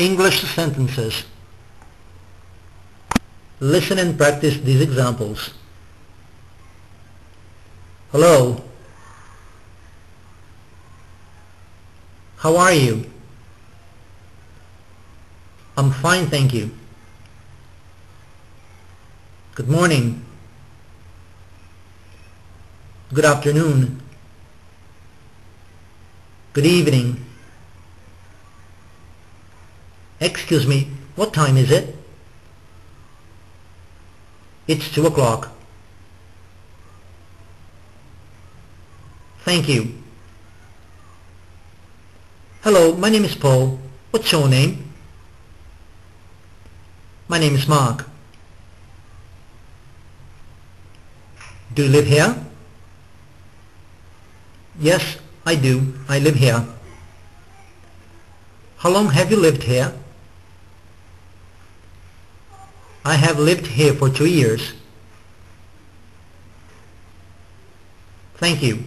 English sentences. Listen and practice these examples. Hello. How are you? I'm fine, thank you. Good morning. Good afternoon. Good evening. Excuse me, what time is it? It's two o'clock. Thank you. Hello, my name is Paul. What's your name? My name is Mark. Do you live here? Yes, I do. I live here. How long have you lived here? I have lived here for two years. Thank you.